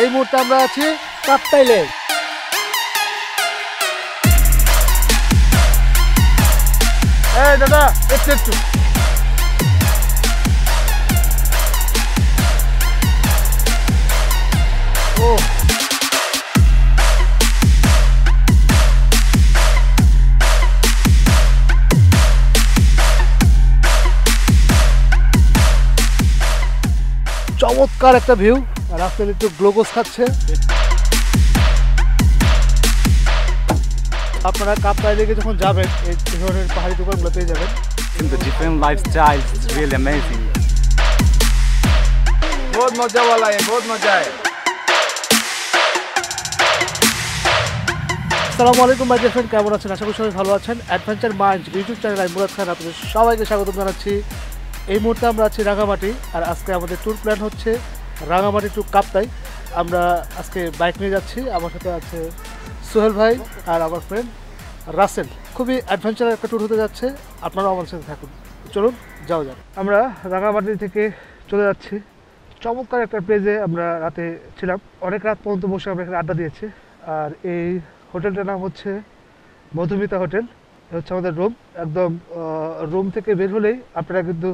এই মুহূর্তে আমরা আছি কাপ্তাই লেক। দাদা একটু। ও। চমৎকার একটা ভিউ। আর রাস্তায় একটু গ্লোকোজ খাচ্ছে আপনারা কাপ্তাই লেকে যখন যাবেন এই ধরনের পাহাড়ি দোকানগুলো পেয়ে যাবেন in the different lifestyles. It's really amazing. बहुत मजा वाला है बहुत मजा है আসসালামু আলাইকুম মাই ডিয়ার ফ্রেন্ড কেমন আছেন আশা করি সবাই ভালো আছেন অ্যাডভেঞ্চার মাইন্ড ইউটিউব চ্যানেল আমি মুরাদ খান আপনাদের সবাইকে স্বাগত জানাচ্ছি এই মুহূর্তে আমরা আছি রাঙামাটি আর আজকে আমাদের ট্যুর প্ল্যান হচ্ছে রাঙামাটি টু কাপ্তাই আমরা আজকে বাইক নিয়ে যাচ্ছি। আমার সাথে আছে সোহেল ভাই আর আমার ফ্রেন্ড রাসেল। খুবই অ্যাডভেঞ্চার একটা ট্যুর হতে যাচ্ছে। আপনারাও আমার সাথে থাকুন। চলুন যাও যাক। আমরা রাঙামাটি থেকে চলে যাচ্ছি। চমৎকার একটা প্লেসে আমরা রাতে ছিলাম। অনেক রাত পর্যন্ত বসে আমরা এখানে আড্ডা দিয়েছি। আর এই হোটেলটার নাম হচ্ছে মধুমিতা হোটেল। হচ্ছে আমাদের রুম একদম রুম থেকে বের হলেই আপনারা কিন্তু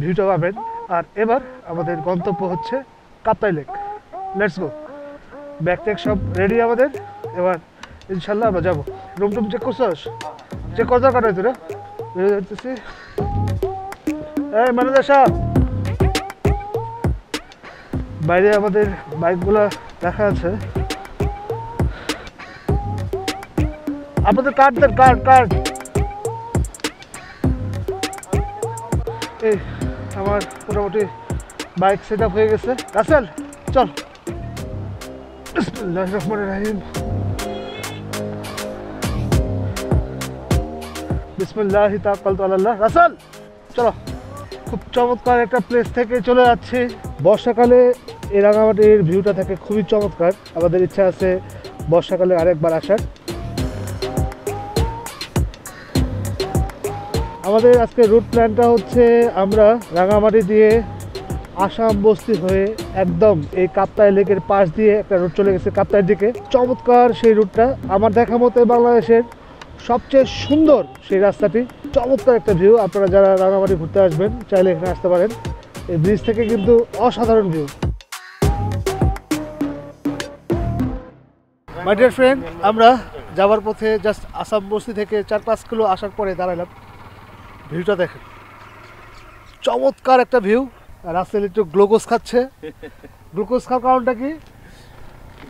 ভিউটা পাবেন। আর এবার আমাদের গন্তব্য হচ্ছে Kaptai lake. Let's go bag tag সব রেডি আমাদের। এবার ইনশাল্লাহ আমরা যাব। রুম টুম চেক করছস চেক করার দরকার তোরা। বেরো যাচ্ছি এই ম্যানেজার সাহেব। বাইরে আমাদের বাইকগুলো দেখা আছে। আপনাদের কার্ড দেন কার্ড কার্ড এই, আমার মোটামুটি বাইক সেট আপ হয়ে গেছে। রাসেল, চল। রহমানির রহিম। বিসমিল্লাহি তাওয়াক্কালতু আলাল্লাহ রাসেল, চলো। খুব চমৎকার একটা প্লেস থেকে চলে যাচ্ছি। বর্ষাকালে এই রাঙামাটির ভিউটা থাকে খুবই চমৎকার। আমাদের ইচ্ছা আছে বর্ষাকালে আরেকবার আসার। আমাদের আজকে রুট প্ল্যানটা হচ্ছে আমরা রাঙামাটি দিয়ে আসাম বস্তি হয়ে একদম এই কাপ্তাই লেকের পাশ দিয়ে একটা রুট চলে গেছে কাপ্তাইয়ের দিকে। চমৎকার সেই রুটটা আমার দেখা মতে বাংলাদেশের সবচেয়ে সুন্দর সেই রাস্তাটি। চমৎকার একটা ভিউ আপনারা যারা রাঙামাটি ঘুরতে আসবেন, চাইলে এখানে আসতে পারেন। এই ব্রিজ থেকে কিন্তু অসাধারণ ভিউ মাই ডিয়ার ফ্রেন্ড আমরা যাওয়ার পথে জাস্ট আসাম বস্তি থেকে চার পাঁচ কিলো আসার পরে দাঁড়ালাম। ভিউটা দেখেন। চমৎকার একটা ভিউ আর রাস্তায় একটু গ্লুকোজ খাচ্ছে। গ্লুকোজ খাওয়ার কারণটা কি?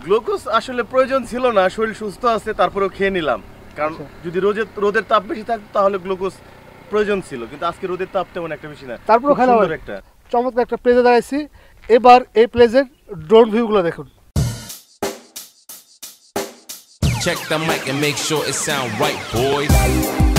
গ্লুকোজ আসলে প্রয়োজন ছিল না শরীর সুস্থ আছে তারপরেও খেয়ে নিলাম। কারণ আচ্ছা। যদি রোদের রোদের তাপ বেশি থাকতো তাহলে গ্লুকোজ প্রয়োজন ছিল। কিন্তু আজকে রোদের তাপ তেমন একটা বেশি না। তারপরেও খেলাম একটা। চমৎকার একটা প্লেজে দাঁড়াইছি। এবার এই প্লেজের ড্রোন ভিউগুলো দেখুন। Check the mic and make sure it sound right, boys.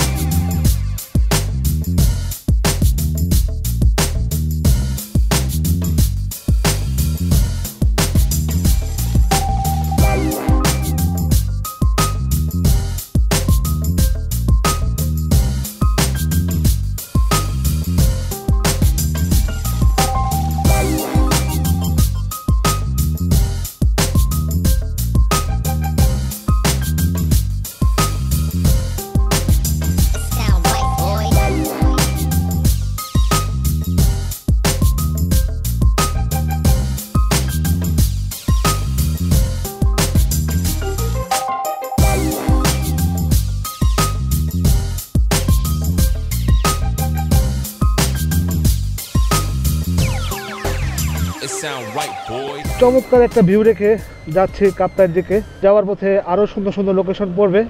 চমৎকার একটা ভিউ রেখে যাচ্ছি কাপ্তাইয়ের দিকে। যাওয়ার পথে আরও সুন্দর সুন্দর লোকেশন পড়বে।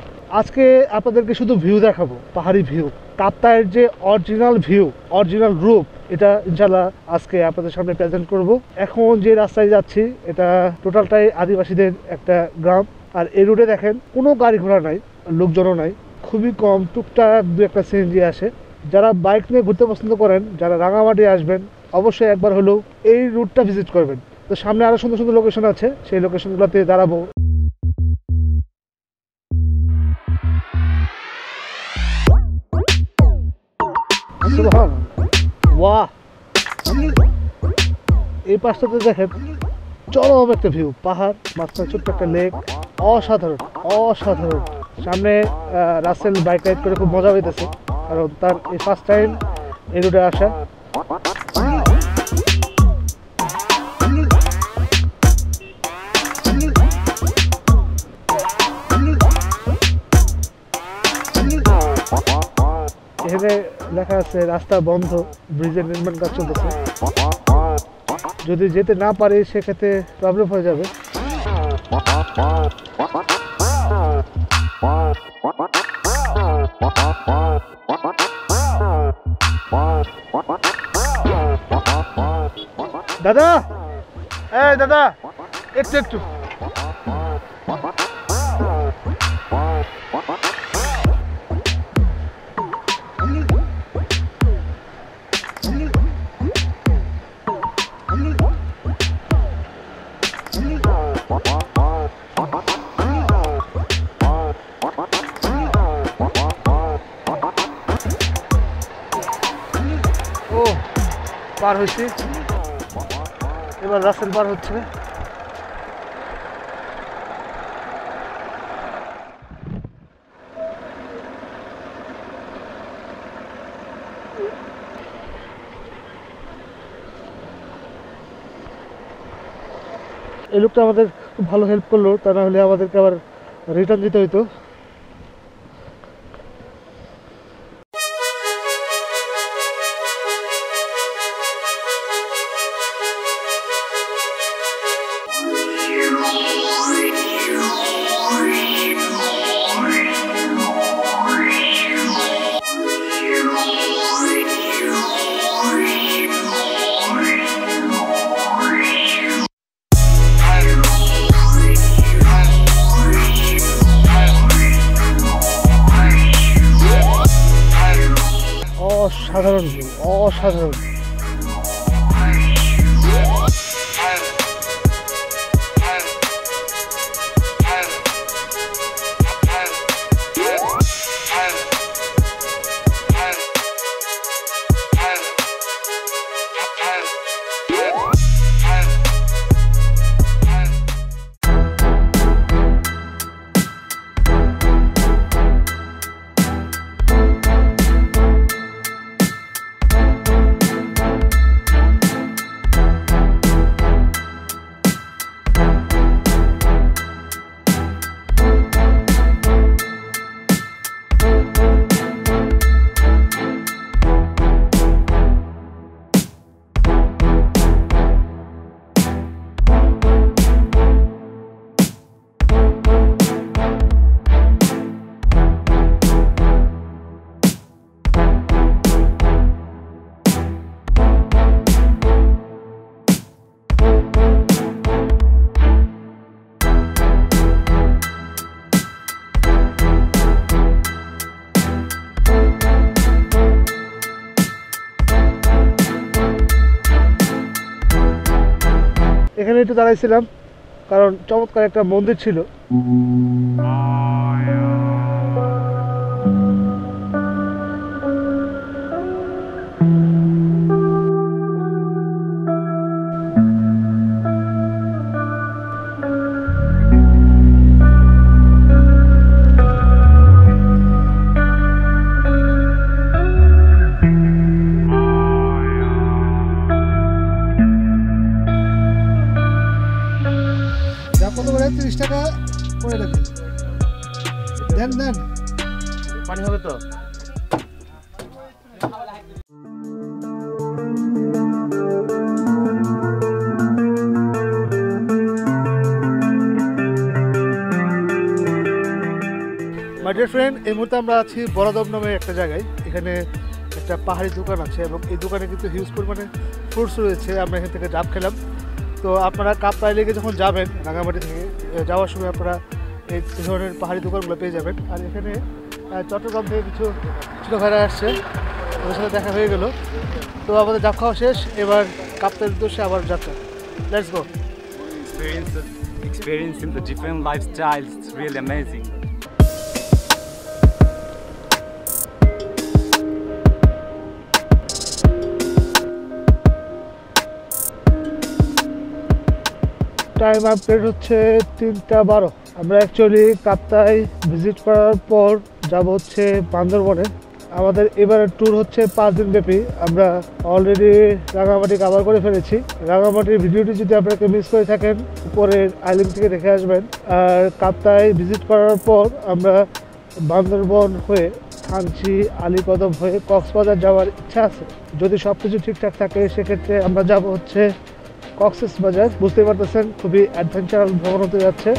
আজকে আপনাদেরকে শুধু ভিউ দেখাবো, পাহাড়ি ভিউ কাপ্তাইয়ের যে অরিজিনাল ভিউ অরিজিনাল রূপ এটা ইনশাল্লাহ আজকে আপনাদের সামনে প্রেজেন্ট করব। এখন যে রাস্তায় যাচ্ছি, এটা টোটালটাই আদিবাসীদের একটা গ্রাম। আর এই রুটে দেখেন, কোনো গাড়ি ঘোড়া নাই, লোকজনও নাই। খুবই কম, টুকটাক দু একটা সিএনজি আসে। যারা বাইক নিয়ে ঘুরতে পছন্দ করেন, যারা রাঙামাটি আসবেন অবশ্যই একবার হলেও এই রুটটা ভিজিট করবেন। তো সামনে আরও সুন্দর সুন্দর লোকেশন আছে, সেই লোকেশনগুলোতে দাঁড়াবো। এই পাশটাতে দেখেন, চরম একটা ভিউ পাহাড়, মাঝখানে ছোট্ট একটা লেক অসাধারণ অসাধারণ। সামনে রাসেল বাইক রাইড করে খুব মজা হইতেছে, কারণ তার এই ফার্স্ট টাইম এই রুটে আসা। লেখা আছে রাস্তা বন্ধ, ব্রিজের নির্মাণ কাজ চলতেছে। যদি যেতে না পারি, সেক্ষেত্রে প্রবলেম হয়ে যাবে। দাদা! এই দাদা, একটু একটু। পার হয়েছি। এবার রাসেল পার হচ্ছে এই লোকটা আমাদের খুব ভালো হেল্প করল, তা না হলে আমাদেরকে আবার রিটার্ন দিতে হইতো। 사사로움 지금. 어 사살 এখানে একটু দাঁড়াইছিলাম কারণ চমৎকার একটা মন্দির ছিল। ডিয়ার ফ্রেন্ড এই মুহূর্তে আমরা আছি বড়দম নামে একটা জায়গায়। এখানে একটা পাহাড়ি দোকান আছে এবং এই দোকানে কিন্তু হিউজ পরিমাণে ফ্রুটস রয়েছে। আমরা এখান থেকে ডাব খেলাম। তো আপনারা কাপ্তাই লেগে যখন যাবেন রাঙামাটি থেকে যাওয়ার সময় আপনারা এই ধরনের পাহাড়ি দোকানগুলো পেয়ে যাবেন। আর এখানে চট্টগ্রাম থেকে কিছু ছোটো ভাইরা আসছে। ওদের সাথে দেখা হয়ে গেল। তো আমাদের ডাব খাওয়া শেষ। এবার কাপ্তাইয়ের উদ্দেশ্যে আবার যাত্রা। Let's go Experience, experiencing the different lifestyles, it's really amazing. Time update হচ্ছে তিনটা বারো। আমরা অ্যাকচুয়ালি কাপ্তাই ভিজিট করার পর যাব হচ্ছে বান্দরবনে। আমাদের এবারের ট্যুর হচ্ছে পাঁচ দিন ব্যাপী। আমরা অলরেডি রাঙামাটি কাভার করে ফেলেছি। রাঙামাটির ভিডিওটি যদি আপনাকে মিস করে থাকেন, উপরের আইলিং থেকে দেখে আসবেন। আর কাপ্তাই ভিজিট করার পর আমরা বান্দরবন হয়ে থানচি আলীকদম হয়ে কক্সবাজার যাওয়ার ইচ্ছা আছে। যদি সব কিছু ঠিকঠাক থাকে, সেক্ষেত্রে আমরা যাব হচ্ছে কক্সেস বাজার বুঝতে পারতেছেন, খুবই অ্যাডভেঞ্চারাল ভ্রমণ হতে যাচ্ছে।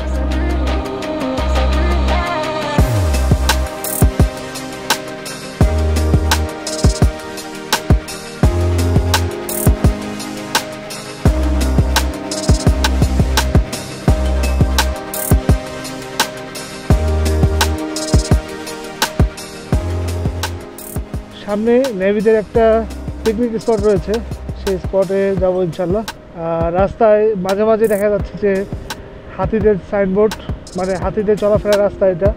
সামনে নেভিদের একটা পিকনিক স্পট রয়েছে, সেই স্পটে যাব ইনশাল্লাহ রাস্তায় মাঝে মাঝে দেখা যাচ্ছে যে হাতিদের সাইনবোর্ড মানে হাতিদের চলাফেরা রাস্তা এটা।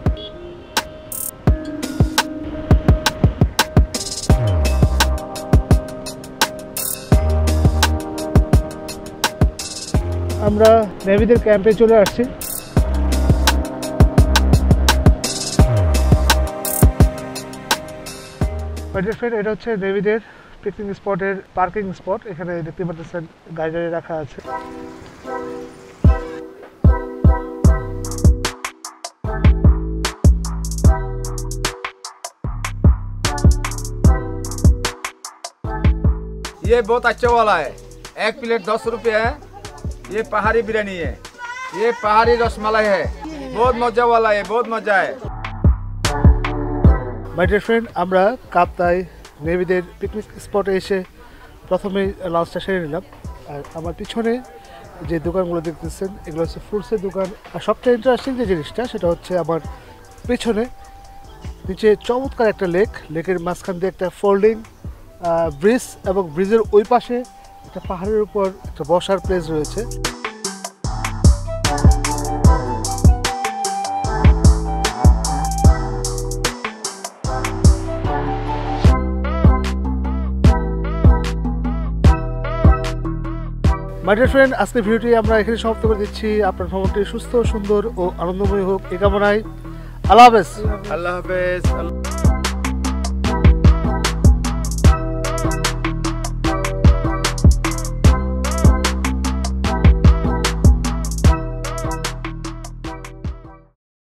আমরা নেভিদের ক্যাম্পে চলে আসছি। এটা হচ্ছে নেভিদের পিকনিক স্পটের পার্কিং স্পট এখানে দেখতে পাচ্ছেন গাড়ি গাড়ি রাখা আছে ये बहुत अच्छा वाला है एक प्लेट दस रुपये है ये पहाड़ी बिरयानी है ये पहाड़ी रसमलाई है बहुत मजा वाला है बहुत मजा है মাই ডিয়ার ফ্রেন্ড আমরা কাপ্তাই নেভিদের পিকনিক স্পটে এসে প্রথমেই লাঞ্চটা সেরে নিলাম। আর আমার পিছনে যে দোকানগুলো দেখতেছেন, এগুলো হচ্ছে ফ্রুটসের দোকান। আর সবচেয়ে ইন্টারেস্টিং যে জিনিসটা, সেটা হচ্ছে আমার পেছনে নিচে চমৎকার একটা লেক লেকের মাঝখান দিয়ে একটা ফোল্ডিং ব্রিজ এবং ব্রিজের ওই পাশে একটা পাহাড়ের উপর একটা বসার প্লেস রয়েছে। মাইডিয়ার ফ্রেন্ড আজকের ভিডিওটি আমরা এখানে সমাপ্ত করে দিচ্ছি। আপনার ভ্রমণটি সুস্থ, সুন্দর ও আনন্দময় হোক। এ কামনায় আল্লাহ হাফেজ। আল্লাহ হাফেজ। আল্লাহ